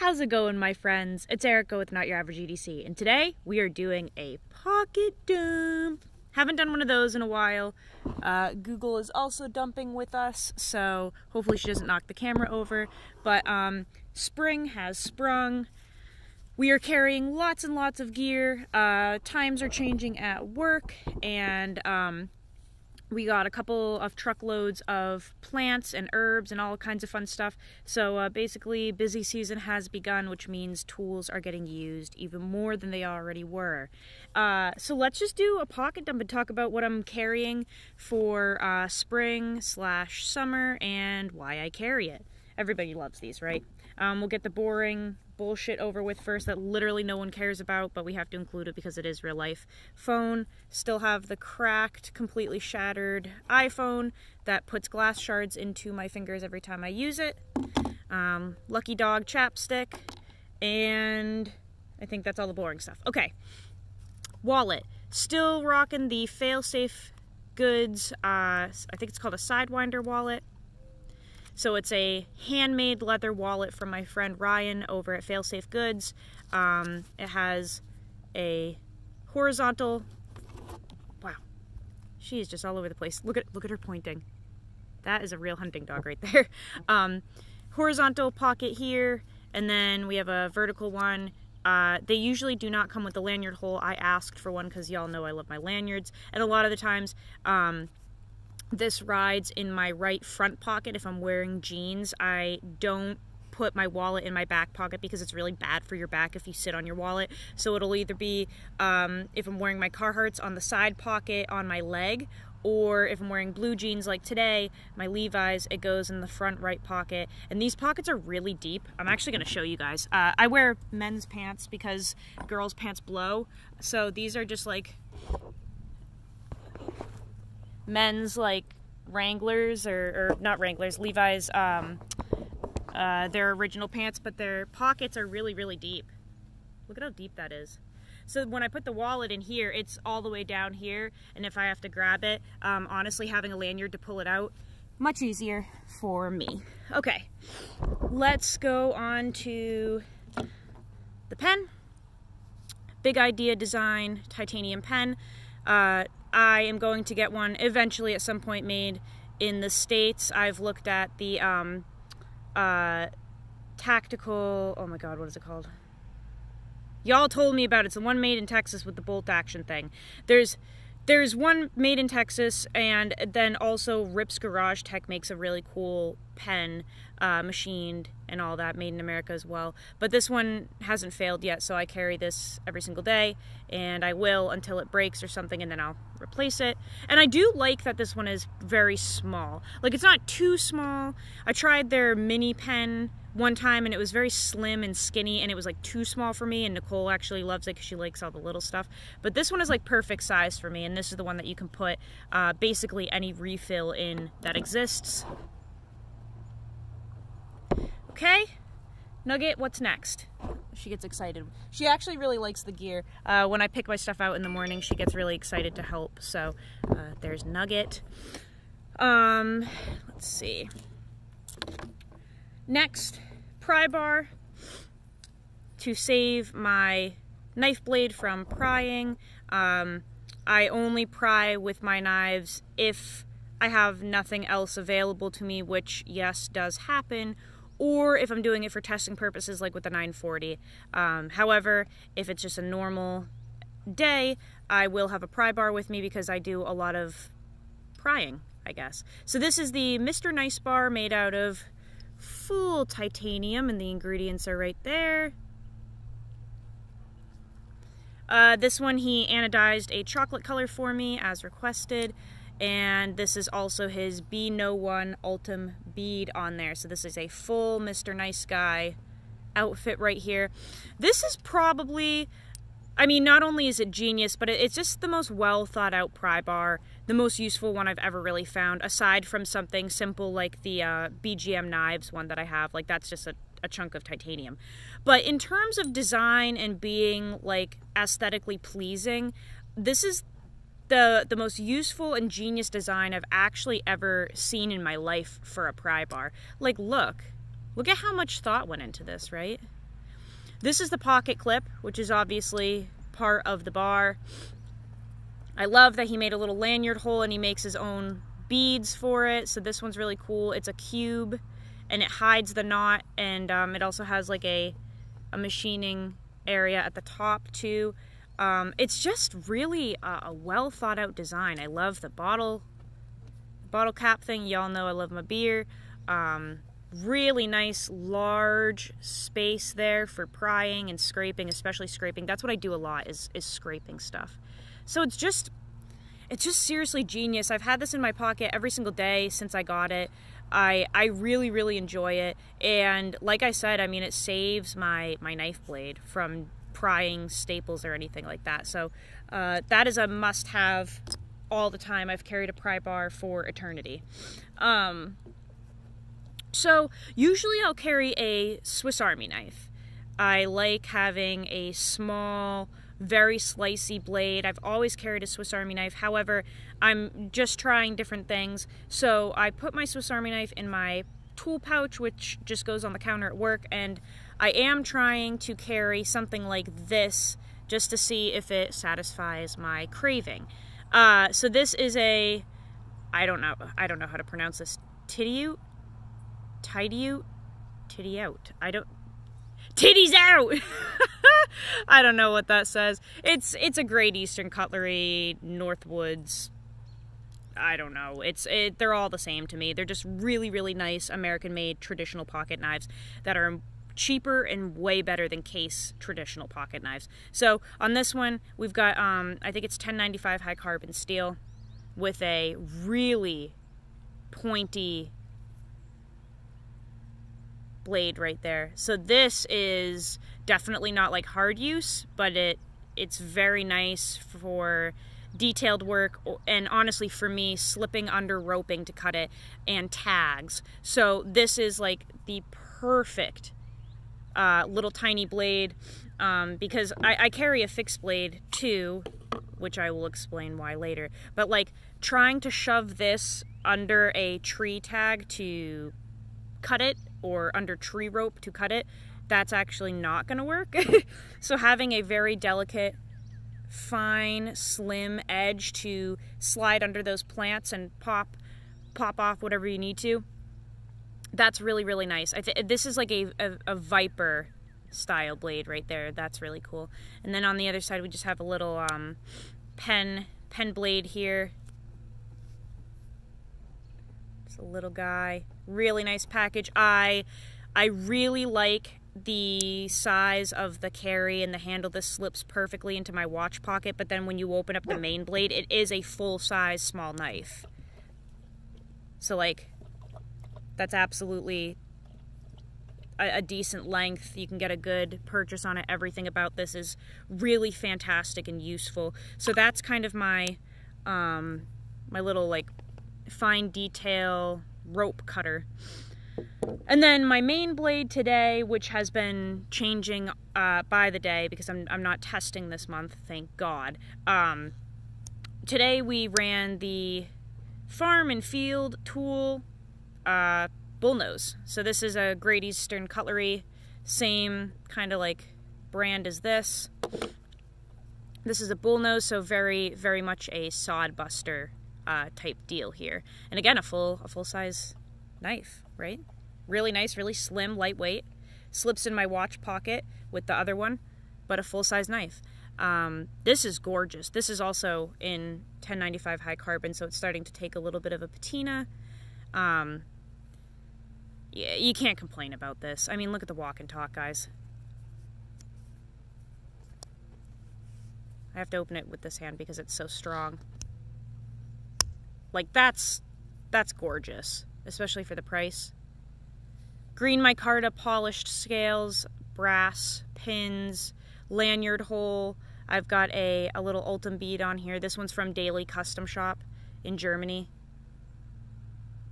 How's it going, my friends? It's Erica with Not Your Average EDC, and today we are doing a pocket dump. Haven't done one of those in a while. Uh, Google is also dumping with us, so hopefully she doesn't knock the camera over. But um, spring has sprung. We are carrying lots and lots of gear. Uh, times are changing at work, and um, we got a couple of truckloads of plants and herbs and all kinds of fun stuff. So uh, basically, busy season has begun, which means tools are getting used even more than they already were. Uh, so let's just do a pocket dump and talk about what I'm carrying for uh, spring slash summer and why I carry it. Everybody loves these, right? Um, we'll get the boring bullshit over with first that literally no one cares about, but we have to include it because it is real life. Phone, still have the cracked, completely shattered iPhone that puts glass shards into my fingers every time I use it. Um, Lucky Dog chapstick, and I think that's all the boring stuff. Okay, wallet. Still rocking the failsafe goods. Uh, I think it's called a Sidewinder wallet. So it's a handmade leather wallet from my friend Ryan over at Failsafe Goods. Um, it has a horizontal. Wow, she is just all over the place. Look at look at her pointing. That is a real hunting dog right there. Um, horizontal pocket here, and then we have a vertical one. Uh, they usually do not come with the lanyard hole. I asked for one because y'all know I love my lanyards, and a lot of the times um, this rides in my right front pocket if I'm wearing jeans. I don't put my wallet in my back pocket because it's really bad for your back if you sit on your wallet. So it'll either be um, if I'm wearing my Carhartts on the side pocket on my leg, or if I'm wearing blue jeans like today, my Levi's, it goes in the front right pocket. And these pockets are really deep. I'm actually going to show you guys. Uh, I wear men's pants because girls' pants blow. So these are just like men's like Wranglers or, or not Wranglers, Levi's, um, uh, their original pants, but their pockets are really, really deep. Look at how deep that is. So when I put the wallet in here, it's all the way down here, and if I have to grab it, um, honestly, having a lanyard to pull it out, much easier for me. Okay, let's go on to the pen. Big Idea Design titanium pen. Uh, I am going to get one eventually at some point made in the States. I've looked at the um, uh, tactical, oh my god, what is it called? Y'all told me about it. It's the one made in Texas with the bolt action thing. There's there's one made in Texas, and then also Rips Garage Tech makes a really cool pen, uh, machined and all that, made in America as well. But this one hasn't failed yet, so I carry this every single day, and I will until it breaks or something, and then I'll replace it. And I do like that this one is very small. Like, it's not too small. I tried their mini pen one time and it was very slim and skinny and it was like too small for me and Nicole actually loves it because she likes all the little stuff. But this one is like perfect size for me and this is the one that you can put uh, basically any refill in that exists. Okay. Nugget what's next? She gets excited. She actually really likes the gear. Uh, when I pick my stuff out in the morning she gets really excited to help. So uh, there's Nugget. Um let's see Next, pry bar to save my knife blade from prying. Um, I only pry with my knives if I have nothing else available to me, which, yes, does happen, or if I'm doing it for testing purposes like with the 940. Um, however, if it's just a normal day, I will have a pry bar with me because I do a lot of prying, I guess. So this is the Mr. Nice bar made out of full titanium and the ingredients are right there. Uh, this one he anodized a chocolate color for me as requested and this is also his Be No One Ultem bead on there. So this is a full Mr. Nice Guy outfit right here. This is probably I mean, not only is it genius, but it's just the most well thought out pry bar, the most useful one I've ever really found, aside from something simple like the uh, BGM knives one that I have. Like, that's just a, a chunk of titanium. But in terms of design and being like aesthetically pleasing, this is the the most useful and genius design I've actually ever seen in my life for a pry bar. Like, look, look at how much thought went into this, right? This is the pocket clip, which is obviously part of the bar. I love that he made a little lanyard hole and he makes his own beads for it. So this one's really cool. It's a cube and it hides the knot and um, it also has like a, a machining area at the top too. Um, it's just really a, a, well thought out design. I love the bottle bottle cap thing. Y'all know I love my beer. Um, really nice large space there for prying and scraping, especially scraping. That's what I do a lot is, is scraping stuff. So it's just, it's just seriously genius. I've had this in my pocket every single day since I got it. I I really really enjoy it, and like I said, I mean it saves my my knife blade from prying staples or anything like that. So uh, that is a must-have all the time. I've carried a pry bar for eternity. Um, so usually I'll carry a Swiss Army knife. I like having a small very slicey blade. I've always carried a Swiss Army knife. However, I'm just trying different things. So I put my Swiss Army knife in my tool pouch, which just goes on the counter at work, and I am trying to carry something like this just to see if it satisfies my craving. Uh, so this is a, I don't know, I don't know how to pronounce this, Tidioute? Tidioute? Titty out. I don't, titties out! I don't know what that says. It's it's a Great Eastern Cutlery, Northwoods. I don't know. It's it, they're all the same to me. They're just really really nice American-made traditional pocket knives that are cheaper and way better than case traditional pocket knives. So on this one, we've got um, I think it's 1095 high carbon steel with a really pointy blade right there. So this is definitely not like hard use, but it it's very nice for detailed work and honestly for me slipping under roping to cut it and tags. So this is like the perfect uh, little tiny blade um, because I, I carry a fixed blade too, which I will explain why later. But like trying to shove this under a tree tag to cut it or under tree rope to cut it, that's actually not going to work. so having a very delicate, fine, slim edge to slide under those plants and pop pop off whatever you need to, that's really, really nice. I th- this is like a, a, a viper style blade right there. That's really cool. And then on the other side, we just have a little um, pen pen blade here. It's a little guy. Really nice package. I I really like the size of the carry and the handle. This slips perfectly into my watch pocket, but then when you open up the main blade, it is a full size small knife. So like that's absolutely a, a, decent length. You can get a good purchase on it. Everything about this is really fantastic and useful. So that's kind of my um, my little like fine detail rope cutter. And then my main blade today, which has been changing uh, by the day because I'm, I'm not testing this month, thank God. Um, today we ran the Farm and Field Tool uh, bullnose. So this is a Great Eastern Cutlery, same kind of like brand as this. This is a bullnose, so very, very much a sod buster uh, type deal here. And again, a full, a full size knife, right? Really nice, really slim, lightweight. Slips in my watch pocket with the other one, but a full size knife. Um, this is gorgeous. This is also in 1095 high carbon, so it's starting to take a little bit of a patina. Um, yeah, you can't complain about this. I mean, look at the walk and talk, guys. I have to open it with this hand because it's so strong. Like, that's, that's gorgeous, especially for the price. Green micarta polished scales, brass, pins, lanyard hole. I've got a, a little Ultem bead on here. This one's from Daily Custom Shop in Germany.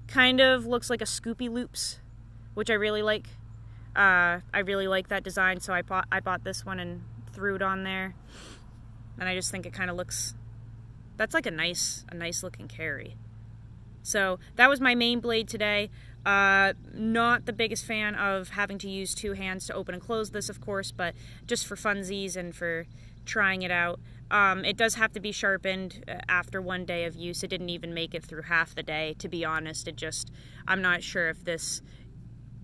Kind of looks like a Scoopy Loops which I really like. Uh, I really like that design, so I bought I bought this one and threw it on there. And I just think it kind of looks. That's like a nice a nice looking carry. So that was my main blade today. Uh, not the biggest fan of having to use two hands to open and close this, of course, but just for funsies and for trying it out. Um, it does have to be sharpened uh, after one day of use. It didn't even make it through half the day, to be honest. It just, I'm not sure if this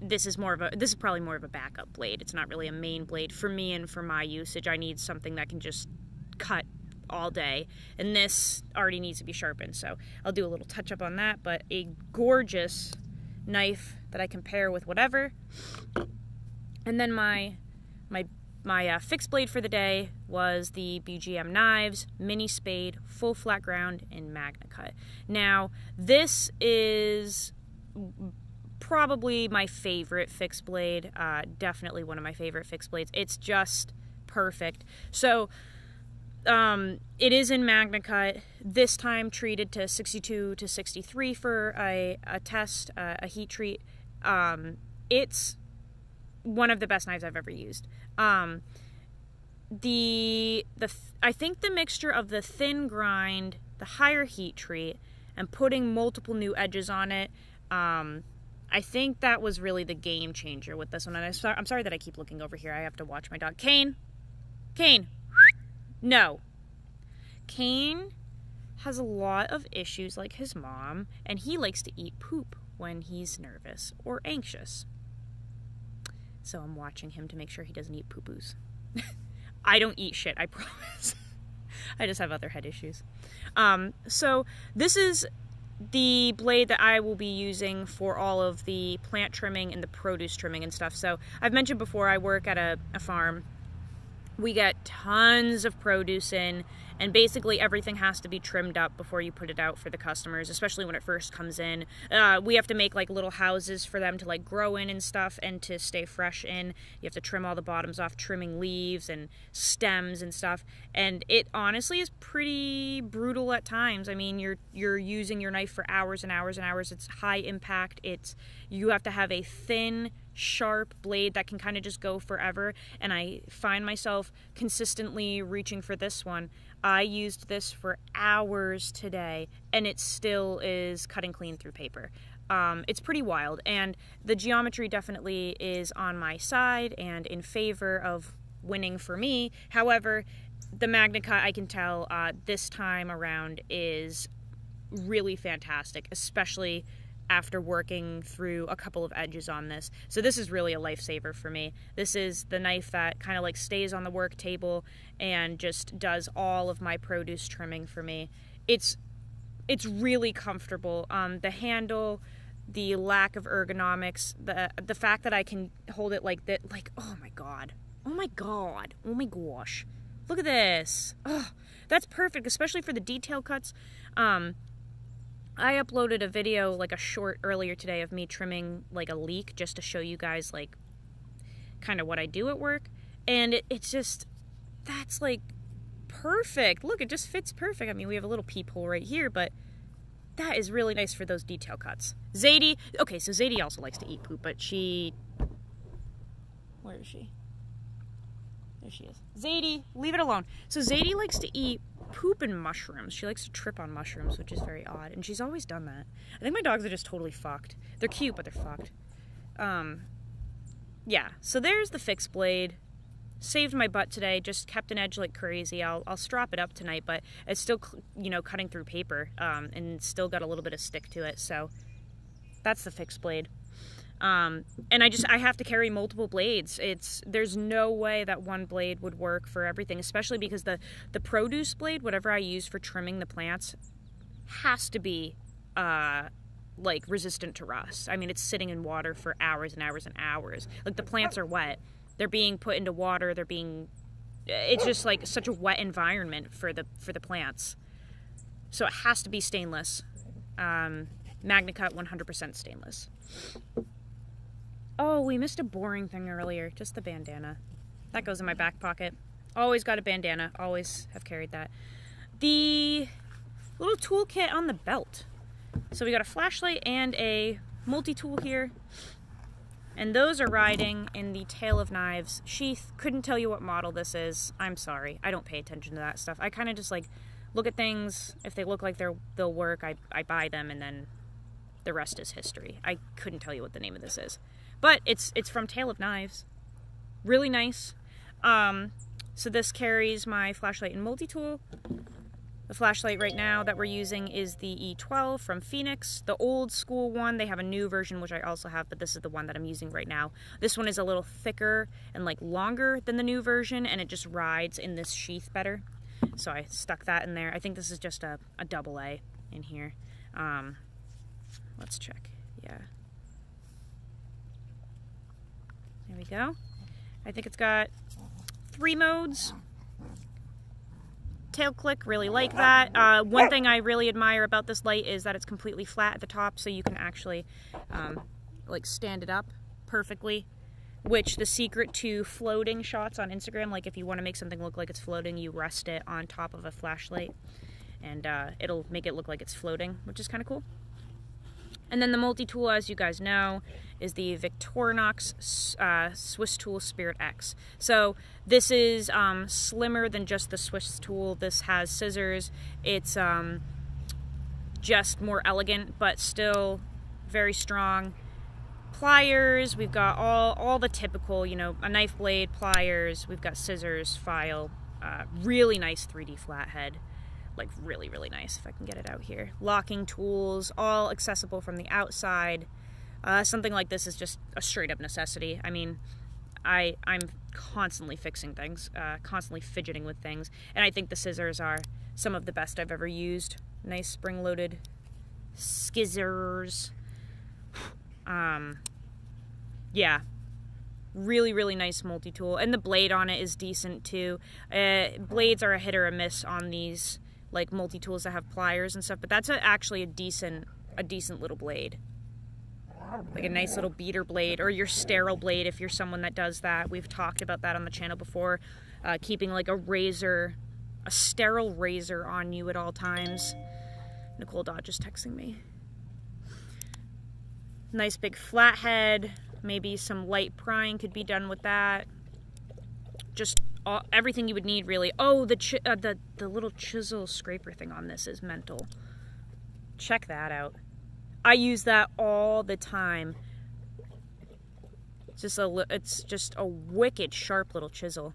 this is more of a this is probably more of a backup blade it's not really a main blade for me and for my usage i need something that can just cut all day and this already needs to be sharpened so i'll do a little touch up on that but a gorgeous knife that i can pair with whatever and then my my my uh, fixed blade for the day was the BGM Knives Mini Spade Full Flat Ground in Magna Cut. Now, this is probably my favorite fixed blade. Uh, definitely one of my favorite fixed blades. It's just perfect. So um, it is in Magna Cut. This time treated to 62 to 63 for a, a test, uh, a heat treat. Um, it's one of the best knives I've ever used. Um, the the I think the mixture of the thin grind, the higher heat treat, and putting multiple new edges on it um, I think that was really the game changer with this one. And I, am sorry that I keep looking over here. I have to watch my dog. Kane! Kane! No. Kane has a lot of issues like his mom, and he likes to eat poop when he's nervous or anxious. So I'm watching him to make sure he doesn't eat poo poos. I don't eat shit, I promise. I just have other head issues. Um, so this is the blade that I will be using for all of the plant trimming and the produce trimming and stuff. So I've mentioned before I work at a, a farm. We get tons of produce in and basically everything has to be trimmed up before you put it out for the customers especially when it first comes in. Uh, we have to make like little houses for them to like grow in and stuff and to stay fresh in. You have to trim all the bottoms off trimming leaves and stems and stuff. And it honestly is pretty brutal at times. I mean you're you're using your knife for hours and hours and hours. It's high impact. It's you have to have a thin sharp blade that can kind of just go forever and i find myself consistently reaching for this one I used this for hours today, and it still is cutting clean through paper. Um, it's pretty wild, and the geometry definitely is on my side and in favor of winning for me. However, the Magna Cut, I can tell uh, this time around is really fantastic, especially after working through a couple of edges on this. So this is really a lifesaver for me. This is the knife that kind of like stays on the work table and just does all of my produce trimming for me. It's it's really comfortable. Um, the handle, the lack of ergonomics, the the fact that I can hold it like that, like oh my god, oh my god, oh my gosh, look at this. Oh, that's perfect, especially for the detail cuts. Um, I uploaded a video, like a short earlier today, of me trimming like a leek just to show you guys like kind of what I do at work. And it, it's just, that's like perfect. Look, it just fits perfect. I mean, we have a little peephole right here, but that is really nice for those detail cuts. Zadie, okay, so Zadie also likes to eat poop, but she, where is she? There she is. Zadie, leave it alone. So Zadie likes to eat poop and mushrooms. She likes to trip on mushrooms, which is very odd. And she's always done that. I think my dogs are just totally fucked. They're cute, but they're fucked. Um, yeah. So there's the fixed blade. Saved my butt today. Just kept an edge like crazy. I'll I'll strop it up tonight, but it's still you know cutting through paper. Um, and still got a little bit of stick to it. So that's the fixed blade. Um, and I just I have to carry multiple blades. It's there's no way that one blade would work for everything, especially because the the produce blade, whatever I use for trimming the plants, has to be uh, like resistant to rust. I mean, it's sitting in water for hours and hours and hours. Like the plants are wet. They're being put into water. They're being it's just like such a wet environment for the for the plants. So it has to be stainless. Um, MagnaCut 100% stainless. Oh, we missed a boring thing earlier. Just the bandana. That goes in my back pocket. Always got a bandana. Always have carried that. The little toolkit on the belt. So we got a flashlight and a multi-tool here. And those are riding in the Tale of Knives sheath. Couldn't tell you what model this is. I'm sorry. I don't pay attention to that stuff. I kind of just like look at things. If they look like they're, they'll work, I, I buy them and then the rest is history. I couldn't tell you what the name of this is, but it's it's from Tale of Knives. Really nice. Um, so this carries my flashlight and multi-tool. The flashlight right now that we're using is the E12 from Fenix, The old school one, they have a new version, which I also have, but this is the one that I'm using right now. This one is a little thicker and like longer than the new version, and it just rides in this sheath better. So I stuck that in there. I think this is just a, a double A in here. Um, let's check. Yeah. There we go. I think it's got three modes tail click, really like that. Uh, one thing I really admire about this light is that it's completely flat at the top, so you can actually um, like stand it up perfectly. Which the secret to floating shots on Instagram, like if you want to make something look like it's floating, you rest it on top of a flashlight, and uh, it'll make it look like it's floating, which is kind of cool. And then the multi-tool, as you guys know, is the Victorinox uh, Swiss Tool Spirit X. So this is um, slimmer than just the Swiss tool. This has scissors. It's um, just more elegant, but still very strong. Pliers, we've got all, all the typical, you know, a knife blade, pliers, we've got scissors, file, uh, really nice 3D flathead like really, really nice if I can get it out here. Locking tools, all accessible from the outside. Uh, something like this is just a straight up necessity. I mean, I, I'm constantly fixing things, uh, constantly fidgeting with things, and I think the scissors are some of the best I've ever used. Nice spring loaded scissors. Um, yeah, really really nice multi-tool and the blade on it is decent too uh, blades are a hit or a miss on these like multi-tools that have pliers and stuff, but that's a, actually a decent a decent little blade. Like a nice little beater blade or your sterile blade if you're someone that does that. We've talked about that on the channel before. Uh, keeping like a razor, a sterile razor on you at all times. Nicole Dodge is texting me. Nice big flathead. Maybe some light prying could be done with that. Just all, everything you would need really. Oh, the uh, the the little chisel scraper thing on this is mental. Check that out. I use that all the time. It's just a it's just a wicked sharp little chisel.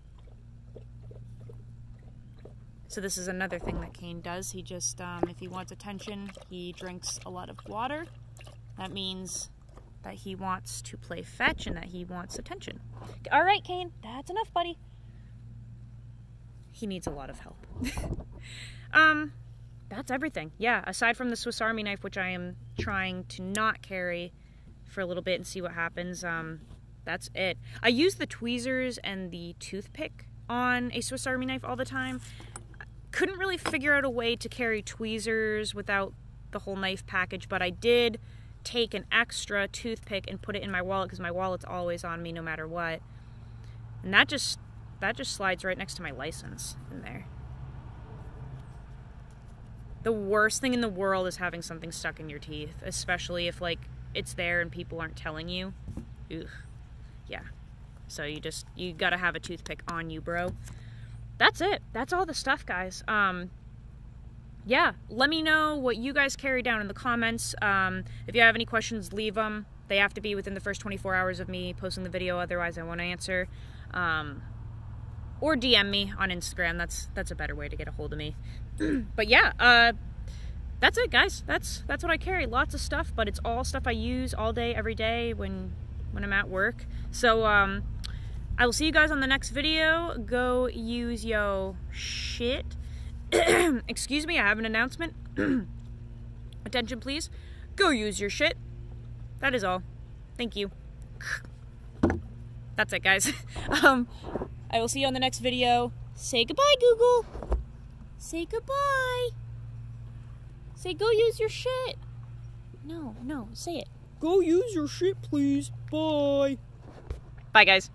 So this is another thing that Kane does. He just, um, if he wants attention, he drinks a lot of water. That means that he wants to play fetch and that he wants attention. All right, Kane, that's enough, buddy he needs a lot of help. um, that's everything. Yeah, aside from the Swiss Army knife, which I am trying to not carry for a little bit and see what happens, um, that's it. I use the tweezers and the toothpick on a Swiss Army knife all the time. Couldn't really figure out a way to carry tweezers without the whole knife package, but I did take an extra toothpick and put it in my wallet because my wallet's always on me no matter what. And that just that just slides right next to my license in there. The worst thing in the world is having something stuck in your teeth, especially if like it's there and people aren't telling you. Ugh. Yeah. So you just you got to have a toothpick on you, bro. That's it. That's all the stuff, guys. Um yeah, let me know what you guys carry down in the comments. Um, if you have any questions, leave them. They have to be within the first 24 hours of me posting the video, otherwise I won't answer. Um, or DM me on Instagram. That's that's a better way to get a hold of me. but yeah, uh, that's it, guys. That's that's what I carry. Lots of stuff, but it's all stuff I use all day, every day when when I'm at work. So um, I will see you guys on the next video. Go use yo shit. Excuse me, I have an announcement. Attention, please. Go use your shit. That is all. Thank you. That's it, guys. um, I will see you on the next video. Say goodbye, Google. Say goodbye. Say go use your shit. No, no, say it. Go use your shit, please. Bye. Bye, guys.